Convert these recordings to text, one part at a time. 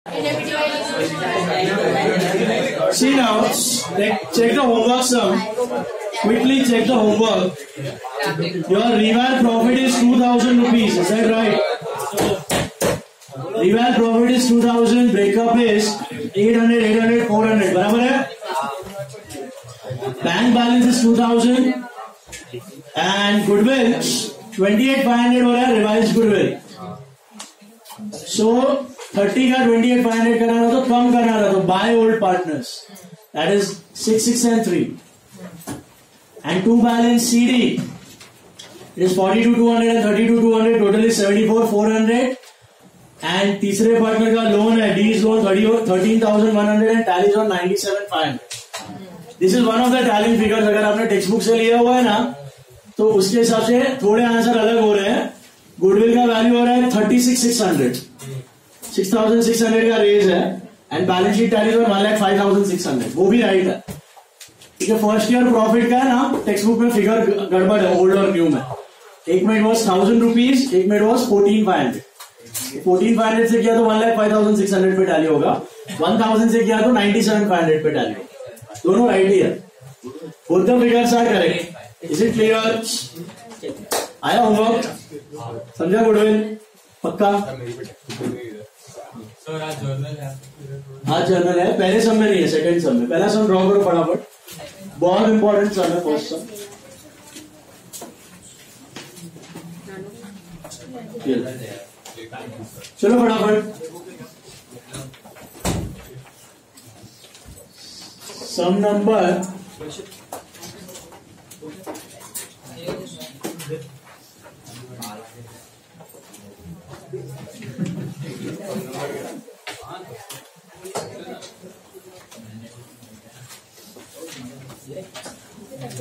See now, check, the homework sum. Quickly check the homework. Your reval profit is 2000 rupees. Is that right? Reval profit is 2000. Breakup is 800, 800, 400. बराबर है? Bank balance is 2000. And goodwill 28500 हो रहा है revised goodwill. So thirty का twenty eight five hundred करना तो कम करना तो by old partners that is six six and three and two balance C D it is forty two two hundred and thirty two two hundred total is seventy four four hundred and तीसरे partner का loan है D is loan thirty thirteen thousand one hundred and tallies on ninety seven five hundred this is one of the talent figures अगर आपने text book से लिया हुआ है ना तो उसके हिसाब से थोड़े आंसर अलग हो रहे हैं। गुडविल का वैल्यू हो रहा है thirty six six hundred six thousand six hundred का रेज है and balance sheet tally one lakh five thousand six hundred वो भी राइट है। ठीक है फ़र्स्ट ईयर प्रॉफिट का है ना टेक्स्ट बुक में फिगर गड़बड़ है ओल्ड और न्यू में। एक में वॉज़ थाउज़ेंड रुपीज़ एक में was fourteen five hundred fourteen five hundred से किया तो one lakh five thousand six hundred पे टैली होगा। वन थाउज़ेंड से किया तो नाइनटी सेवन फाइव हंड्रेड पे टैली होगा। दोनों राइट ही है। Both the figures are correct is it clear आया होमवर्क। समझा, गुडविल? पक्का? आज जर्नल है। पहले सम में नहीं है सेकंड सम में। पहला सम ड्रॉ करो फटाफट। बहुत इंपॉर्टेंट सम है फ़र्स्ट सम चलो फटाफट। Sum number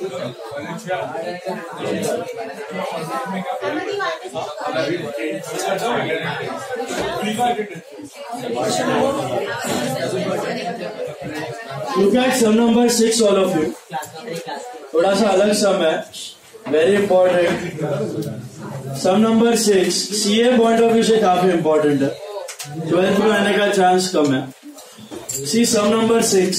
Number six, all of you. थोड़ा सा अलग सम है. Very important sum number six C A point of view से काफ़ी इंपॉर्टेंट है. ट्वेल्थ में आने का चांस कम है. See sum number six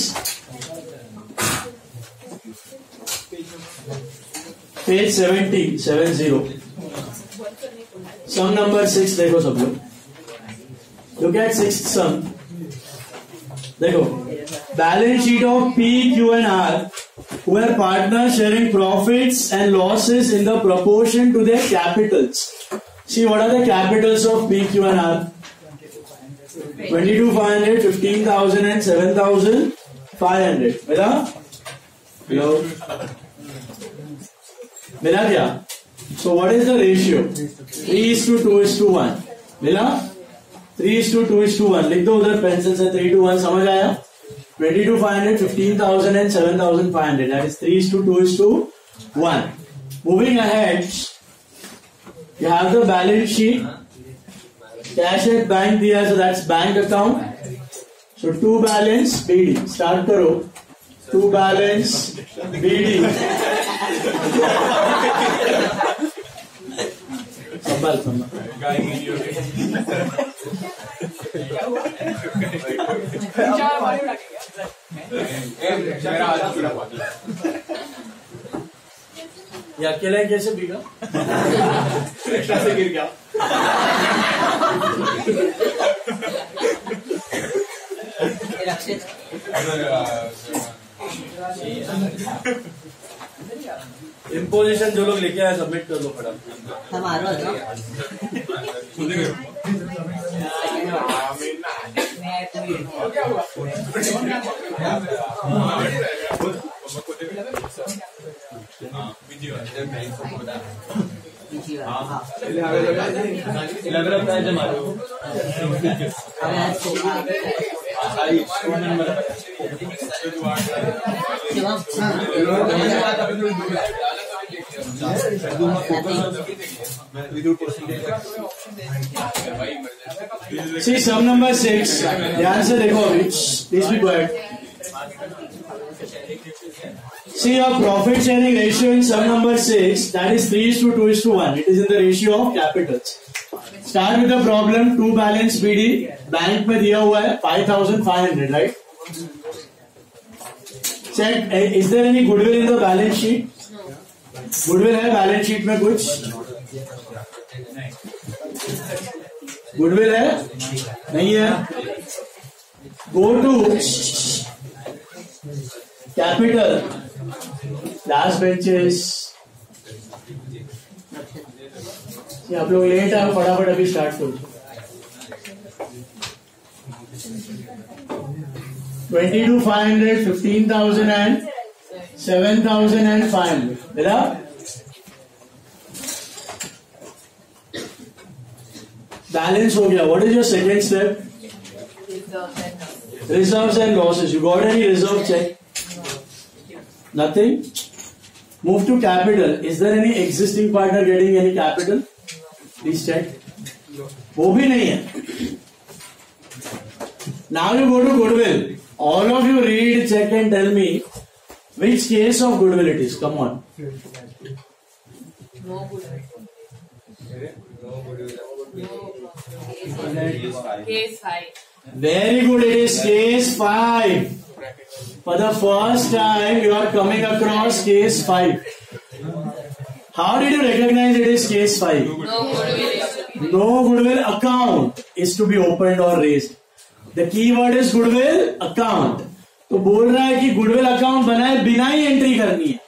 Page seventy seven zero sum number six देखो सब लोग लुक एट सिक्स सम देखो balance sheet of P Q and R who are partners sharing profits and losses in the proportion to their capitals. See, what are the capitals of P, Q and R? 22,500, 15,000 and 7,500. मिला? Hello? मिला क्या so what is the ratio three is to two two is to one three is to two two is to लिख दो उधर pencil से three two one समझ आया? Twenty two five hundred fifteen thousand and seven thousand five hundred that is three is two two is two one moving ahead you have the balance sheet cash at bank दिया so that's bank account so to balance BD start करो. To balance BD. संभाल ये अकेला कैसे बिगा से गिर गया। इम्पोजिशन जो लोग लेके आए सबमिट कर दो फटाफट हमारा शिवम विदाउट परसेंटेज सी सब नंबर सिक्स ध्यान से देखो please be quiet see your profit sharing ratio in sub number six that is three to two to one it is in the ratio of capital start with the problem two balance BD bank में दिया हुआ है five thousand five hundred right percent is there any goodwill in the balance sheet goodwill है balance sheet में कुछ? Goodwill है? नहीं है? Go to capital last benches आप लोग लेट आए फटाफट अभी स्टार्ट करो। Twenty two five hundred fifteen thousand and seven thousand and five hundred balance हो गया. What is your second step reserve and losses you got any reserve check nothing move to capital is there any existing partner getting any capital please check वो भी नहीं है. Now you go to goodwill. All of you read, check and tell me which case of goodwill it is. Come on. No good. Case five. Very good. It is case 5. For the first time, you are coming across case 5. How did you recognize it is case 5? No goodwill. No goodwill account is to be opened or raised. The key word is goodwill account तो बोल रहा है कि goodwill account बनाए, बिना ही entry करनी है।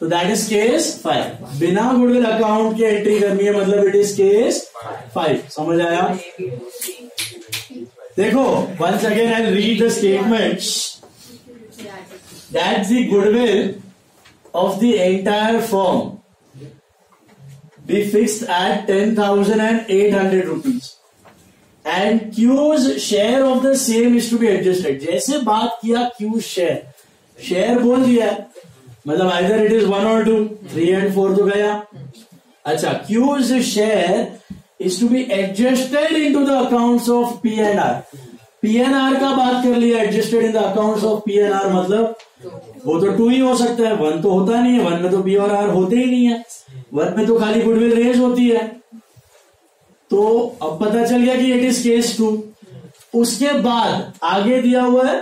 तो दैट इज़ केस फाइव बिना गुडविल अकाउंट के एंट्री करनी है मतलब इट इज़ केस फाइव समझ आया? देखो one again I read the statement that the goodwill of the entire firm be fixed at ten thousand and eight hundred rupees and Q's share of the same is to be adjusted जैसे बात किया Q's share share बोल दिया। मतलब either it is one और two three and four तो गया। अच्छा Q's share is to be adjusted into the account of P N R P N R का बात कर लिया adjusted in the account of P N R मतलब वो तो टू ही हो सकता है। वन तो होता नहीं है वन में तो बी और आर होते ही नहीं है। वन में तो खाली गुडविल रेज होती है। तो अब पता चल गया कि इट इज़ केस टू उसके बाद आगे दिया हुआ है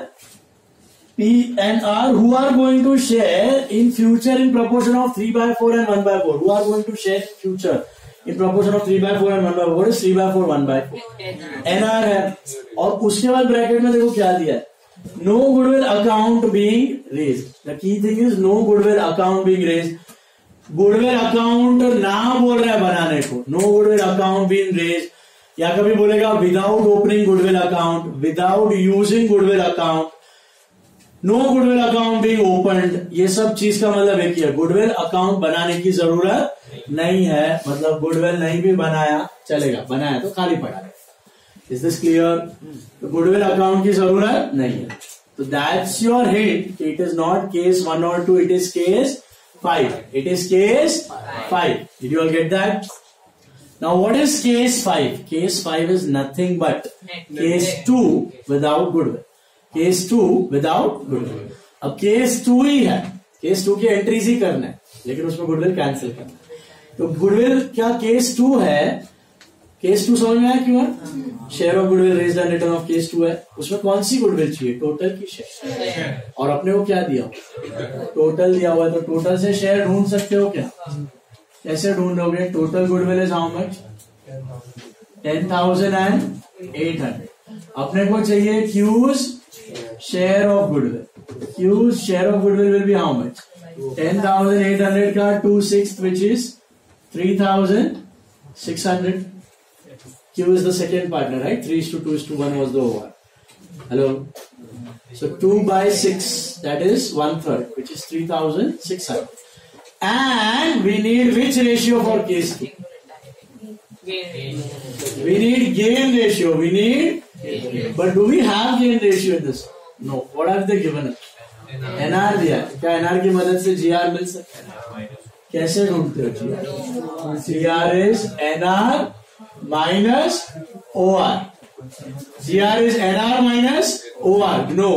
P and R who are going to share in future in proportion of three by four and one by four who are going to share future in proportion of three by four and one by four three by four one by four NR है. और उसके बाद bracket में देखो क्या दिया है. No goodwill account being raised the key thing is no goodwill account being raised goodwill account ना बोल रहा है बनाने को। No goodwill account being raised या कभी बोलेगा without opening goodwill account without using goodwill account no goodwill account being opened ये सब चीज़ का मतलब एक ही है। गुडविल अकाउंट बनाने की ज़रूरत नहीं है। मतलब गुडविल नहीं भी बनाया, चलेगा। बनाया तो खाली पड़ा है। Is this clear goodwill account की ज़रूरत नहीं है। तो that's your hint it is not case one और two it is case five it is case five did you all get that now what is case five case five is nothing but case two without goodwill. Case two without goodwill अब case two ही है. Case two की entries ही करना है लेकिन उसमें goodwill cancel करना है। तो गुडविल क्या केस टू है? केस टू समझ में आया क्यों है? Share of goodwill raised and written off case two है। उसमें कौन सी गुडविल चाहिए? टोटल की शेयर और अपने को क्या दिया टोटल दिया हुआ है तो टोटल से शेयर ढूंढ सकते हो क्या? कैसे ढूंढोगे? Total goodwill is how much ten thousand and eight hundred अपने को चाहिए Q's share of goodwill Q's share of goodwill will be how much ten thousand eight hundred का two six which is three thousand six hundred Q is the second partner, right? 3 is to 2 is to 1 was the over. Hello? So 2 by 6, that is 1 third, which is 3600. And we need which ratio for case 2? We need gain ratio. We need, but do we have gain ratio in this? No. What have they given us? NR दिया है। क्या NR की मदद से GR मिल सकता है कैसे ढूंढते हो जी R is N minus O R G R is N R minus O R ग्नो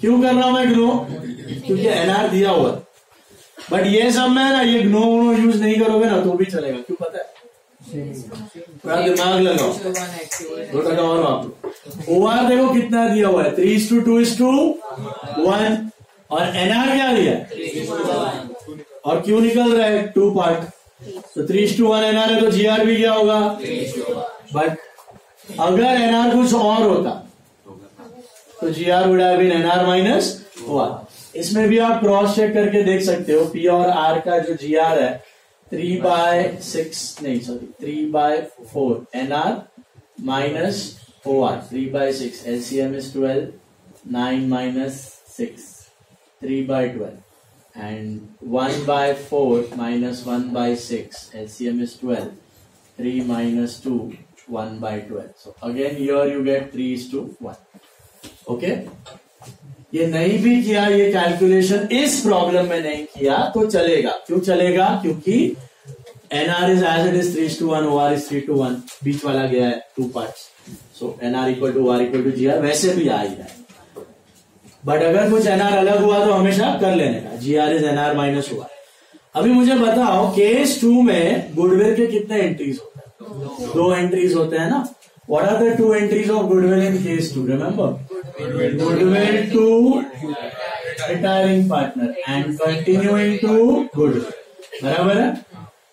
क्यों कर रहा हूँ मैं ग्नो क्योंकि एन आर दिया हुआ बट ये सब में ना, ये ग्नो वनो यूज़ नहीं करोगे ना तो भी चलेगा। क्यों पता है? थोड़ा दिमाग लगाओ। दो टका और आर देखो कितना दिया हुआ है। Three is to two is to one और एन आर क्या दिया? और क्यों निकल रहा है? टू पार्ट तो three two one N R है तो जी आर भी क्या होगा? बट अगर एन आर कुछ और होता तो G R would been N R minus R इसमें भी आप क्रॉस चेक करके देख सकते हो पी और आर का जो जी आर है थ्री बाय सिक्स नहीं sorry three by four N R minus O R three by six LCM is twelve nine minus six three by twelve and 1 by 4 minus 1 by 6 LCM is 12 3 minus 2 1 by 12 so again, here you get 3 is to 1 okay? ये नहीं भी किया, ये calculation इस problem में नहीं किया तो चलेगा। क्यों चलेगा? क्योंकि N R is as it is three two one O R is three two one बीच वाला गया है two part so N R equal to R equal to G R वैसे भी आ ही जाए बट अगर कुछ एनआर अलग हुआ तो हमेशा कर लेने का। G R is NR minus हुआ अभी मुझे बताओ केस टू में गुडविल के कितने एंट्रीज होते हैं? दो एंट्रीज होते हैं ना। What are the two entries of goodwill in case two remember goodwill to retiring partner and continuing to goodwill बराबर है?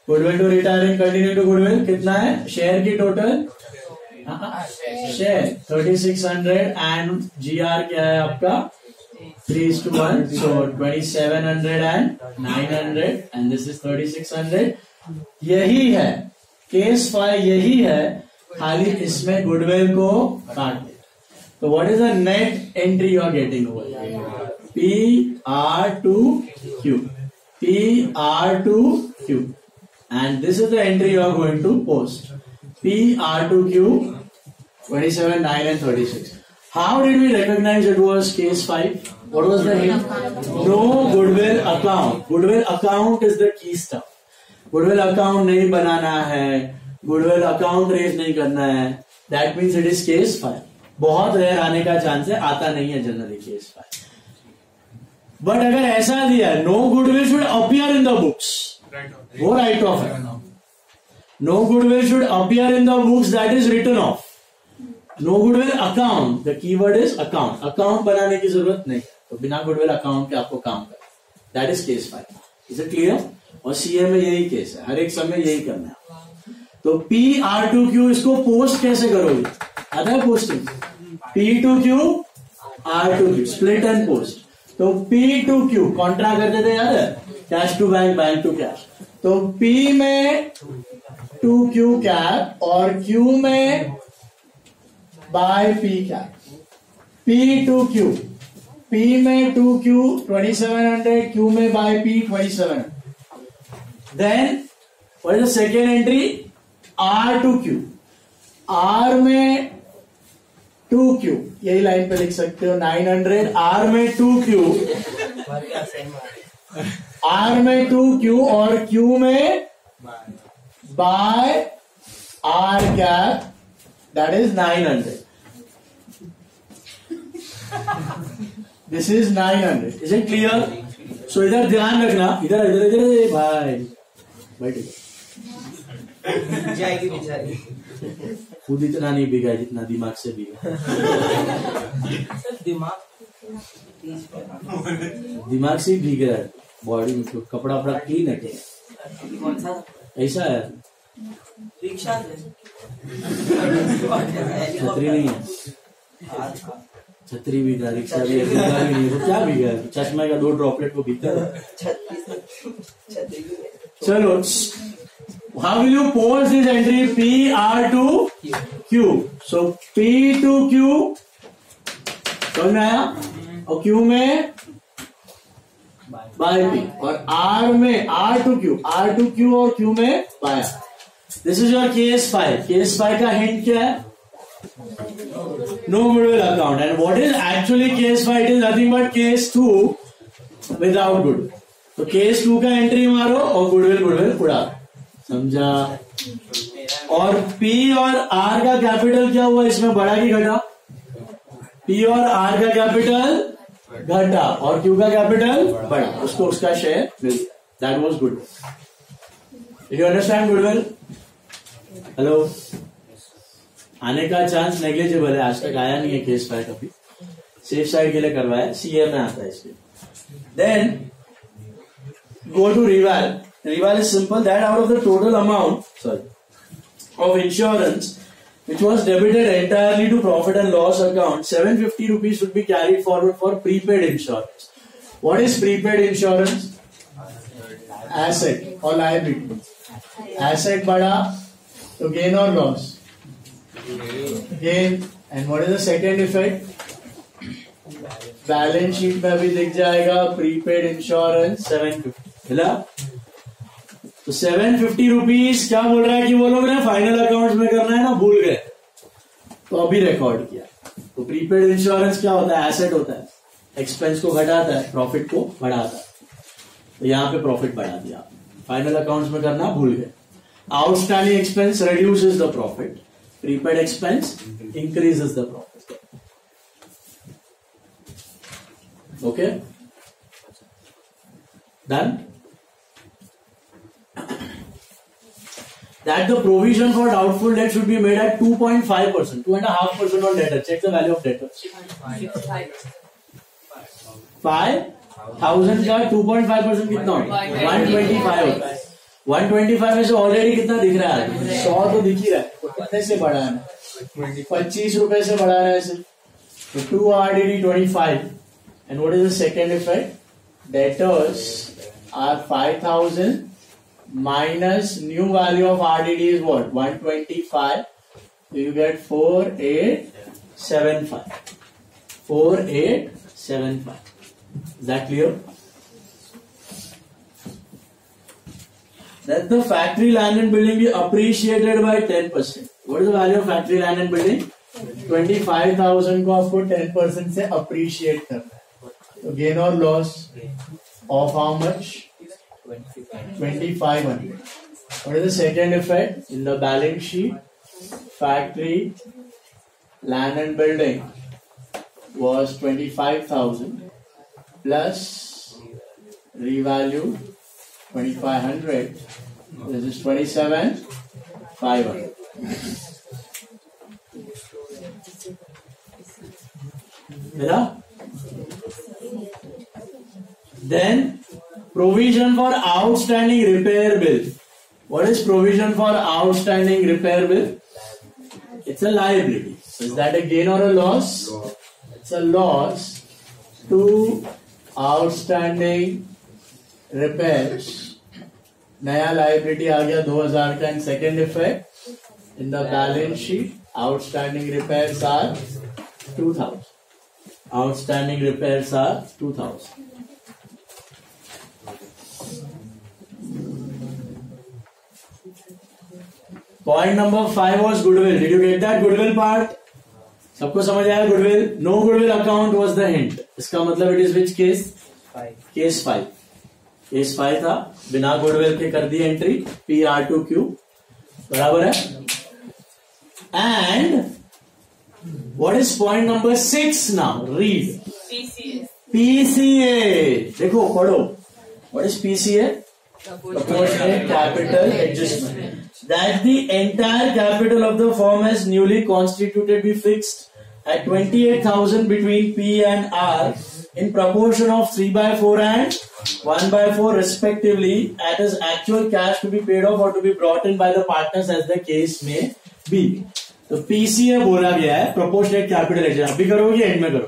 Goodwill to retiring continue to goodwill कितना है? शेयर की total share thirty six hundred and G R क्या है आपका? Three two one so twenty seven hundred and nine hundred and this is thirty six hundred यही है case five यही है, खाली इसमें गुडविल को काट दे। तो what is the net entry you are getting P R to Q P R to Q and and this is the you are going to post. P R2Q 27, 9 and 36. How did we recognize it was case 5? What was the hint? No goodwill account. Goodwill account is the key stuff. Goodwill account नहीं बनाना है goodwill account raise नहीं करना है That means it is case 5. बहुत rare आने का chance है आता नहीं है जनरली केस 5. बट अगर ऐसा दिया no goodwill should appear in the books वो राइट ऑफ़ है no goodwill should appear in the books that is written off no goodwill account the keyword is account account बनाने की ज़रूरत नहीं। तो बिना गुडविल अकाउंट के आपको काम करना that is case five is it clear और सीए में यही केस है। हर एक समय यही करना है। तो पी आर टू क्यू इसको पोस्ट कैसे करोगे? है posting P to Q R to Q split and post तो पी टू क्यू कॉन्ट्रा करते थे याद है? Cash to bank bank to cash तो पी में टू क्यू कैप और क्यू में बाय पी क्या? पी टू क्यू पी में to Q twenty seven hundred Q में by P twenty seven then the second entry R to Q R में to Q यही line पे लिख सकते हो नाइन हंड्रेड आर में टू क्यू आर में टू क्यू और क्यू में by. R cap is nine hundred this is nine hundred is clear so इधर ध्यान रखना। इधर इधर इधर इधर भाई बैठ जाएगी बेचारी। खुद इतना नहीं बिगा जितना दिमाग से बिगा दिमाग? दिमाग से ही भीग रहा है। बॉडी में तो कपड़ा वपड़ा क्लीन है ऐसा है। रिक्शा छतरी नहीं है। छतरी भी रिक्शा भी है भीगा भी है, क्या चश्मे का दो ड्रॉपलेट को भीगा छतरी चलो how will you post this entry P R to Q so P to Q समझ में आया? और क्यू में? बाय पी और आर में R to Q R to Q और क्यू में by this is your case five case five का हिंट क्या है? No goodwill account. And what is actually case 5 it is nothing but case 2 without goodwill तो case two का entry मारो और goodwill goodwill उड़ा। समझा? और पी और आर का कैपिटल क्या हुआ इसमें? बड़ा की घटा? पी और आर का कैपिटल घटा। और क्यू का कैपिटल बड़ा। उसको उसका share mill that was good you understand goodwill hello आने का चांस नेगेजेबल है, आज तक आया नहीं है केस फ़ाइल कभी। सेफ़ साइड के लिए करवाया सीए में आता है इसके then go to reval reval is simple that out of the total amount sorry of insurance which was debited entirely to profit and loss account seven fifty rupees would be carry forward for prepaid insurance what is prepaid insurance asset और liability asset बड़ा so, gain or loss? Gain. And what is the second effect? Balance sheet में अभी दिख जाएगा prepaid insurance seven fifty मिला? तो seven fifty rupees क्या बोल रहा है कि वो लोग ना फाइनल अकाउंट में करना है ना, भूल गए। तो अभी रिकॉर्ड किया। तो प्रीपेड इंश्योरेंस क्या होता है? एसेट होता है। एक्सपेंस को घटाता है प्रॉफिट को बढ़ाता है। तो यहाँ पे प्रॉफिट बढ़ा दिया। फाइनल अकाउंट्स में करना, भूल गए। Outstanding expense reduces the profit prepaid expense increases the profit Okay? Done? That the provision for doubtful debt should be made at 2.5%, 2.5% on debtor. Check the value of debtor. Five thousand का 2.5% कितना होगा? 125 होता है. one twenty five में से already कितना दिख रहा है? सौ तो दिख ही रहा है। कितने से बढ़ाना पच्चीस रुपए से बढ़ा रहा है सर। तो to R D D twenty five and what is the second effect debtors are five thousand minus new value of R D D is what one twenty five you get four eight seven five four eight seven five that clear That the factory land and building be appreciated by 10%. What is the value of factory land and building? 25,000 को आपको 10% से appreciate करना है So gain or loss of how much? 2500. What is the second effect? In the balance sheet, factory, land and building was 25,000 plus revalue 2500. This is 27,500. मिला Then provision for outstanding repair bill. What is provision for outstanding repair bill? It's a liability. So is that a gain or a loss? It's a loss to outstanding repairs. नया liability आ गया 2000 का and second effect in the balance sheet outstanding repairs are 2000 outstanding repairs are 2000 point number five was goodwill did you get that goodwill part सबको समझ आया goodwill no goodwill account was the hint इसका मतलब it is which case case five A स्पाय था बिना goodwill के कर दिए entry P R to Q बराबर है? And what is point number six now read PCA देखो पढ़ो। What is PCA capital adjustment that the entire capital of the form as newly constituted be fix at twenty eight thousand between P and R in proportion of 3 by 4 and 1 by 4 respectively at as actual cash to be paid off or to be brought in by the partners as the case may be. तो PCA बोला गया है proportionate capital adjust अभी करोगे and में करो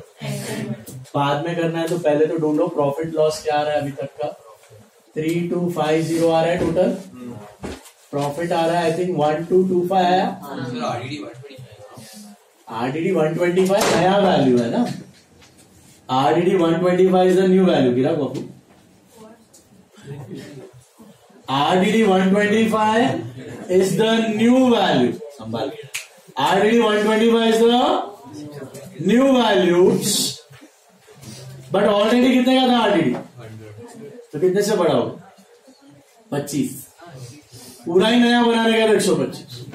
बाद में करना है तो पहले तो ढूंढो प्रॉफिट लॉस क्या आ रहा है अभी तक का? थ्री टू फाइव ज़ीरो आ रहा है टोटल प्रॉफिट आ रहा है I think one two two five आया। आरडीडी वन ट्वेंटी फाइव नया वैल्यू है ना? RDD one twenty five is the new value गिरा बापू RDD one twenty five is the new value संभाल RDD one twenty five is the new value but already कितने का था RDD तो कितने से बढ़ा होगा पच्चीस. पूरा ही नया बनाने का एक सौ पच्चीस.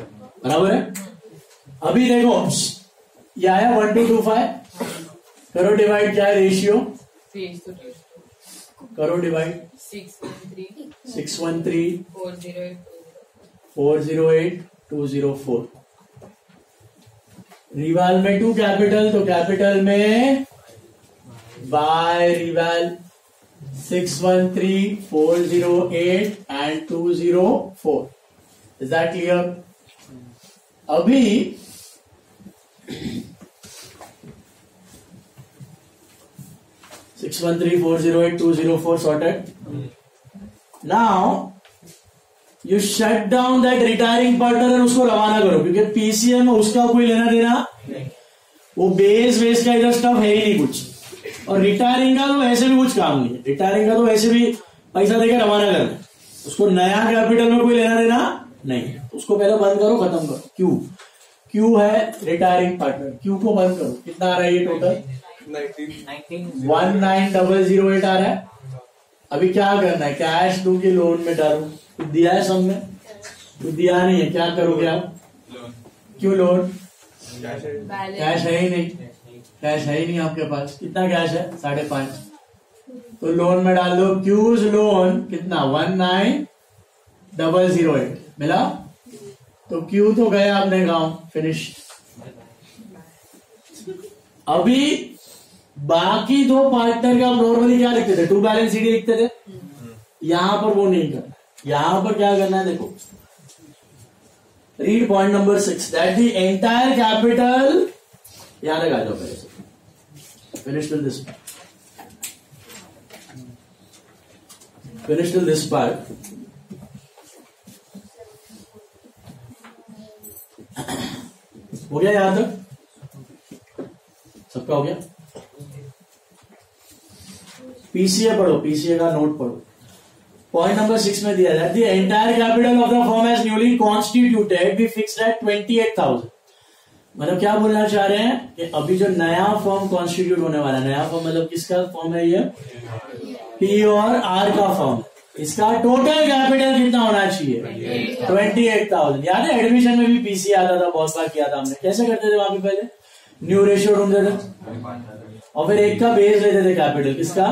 बराबर है? अभी देखो, ये आया वन टू टू फाइव करो डिवाइड क्या है रेशियो करो divide six one three four zero eight two zero four Rewal में टू कैपिटल तो कैपिटल में by Rewal six one three four zero eight and two zero four is that clear अभी six one three four zero eight two zero four sorted now you shut down that retiring partner और उसको रवाना करो क्योंकि PCM उसका कोई लेना देना वो बेस वेस का इधर स्टफ़ है ही नहीं कुछ और रिटायरिंग का तो वैसे भी कुछ काम नहीं है रिटायरिंग का तो वैसे भी पैसा देकर रवाना करना उसको नया कैपिटल में कोई लेना देना नहीं उसको पहले बंद करो खत्म करो क्यू क्यू है रिटायरिंग पार्टनर क्यू को बंद करो कितना आ रहा है ये total one nine double zero eight आ रहा है। अभी क्या करना है? कैश दू के लोन में डालू। कुछ दिया है सबने कुछ दिया नहीं है। क्या करोगे आप? क्यों लोन कैश है ही नहीं। कैश है ही नहीं आपके पास। कितना कैश है? साढ़े पाँच। तो लोन में डाल दो। क्यूज लोन कितना? One nine double zero eight मिला? तो क्यू तो गए अपने गाँव। फिनिश अभी बाकी दो पार्टनर का आप नॉर्मली क्या लिखते थे? टू बैलेंस सीडी लिखते थे। यहाँ पर वो नहीं करना। यहाँ पर क्या करना है देखो। Read point number six that the entire capital यहाँ लगा दो पहले finish till this finish till this part हो गया यहाँ तक सबका हो गया? पीसीए पढ़ो पीसीए का नोट पढ़ो। पॉइंट नंबर सिक्स में दिया है the entire capital of the form as newly constituted be fixed at twenty eight thousand मतलब क्या बोलना चाह रहे हैं? कि अभी जो नया फॉर्म कॉन्स्टिट्यूट होने वाला है, नया फॉर्म मतलब किसका फॉर्म है ये? पी और आर का फॉर्म इसका टोटल कैपिटल कितना होना चाहिए? ट्वेंटी एट थाउज़ेंड याद है एडमिशन में भी पीसी आता था, बहुत बार किया था हमने। कैसे करते थे वहाँ पे पहले? न्यू रेशियो ढूंढते थे। और फिर एक का बेस लेते थे कैपिटल किसका?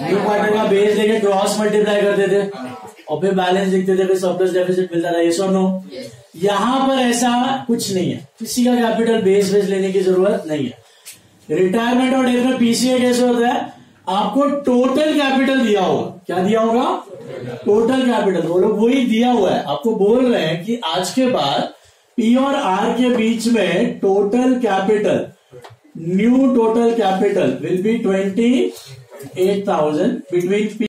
न्यू पार्टनर का बेस लेके क्रॉस मल्टीप्लाई करते थे और फिर बैलेंस लिखते थे फिर सरप्लस डेफिसिट मिलता था ये सो नो। यहाँ पर ऐसा कुछ नहीं है। किसी का कैपिटल बेस बेस लेने की ज़रूरत नहीं है। रिटायरमेंट और डेथ में पीसीए कैसे होता है? आपको टोटल कैपिटल दिया होगा। क्या दिया होगा? टोटल कैपिटल वो लोग वही दिया हुआ है। आपको बोल रहे हैं कि आज के बाद पी और आर के बीच में total capital new total capital will be twenty eight between between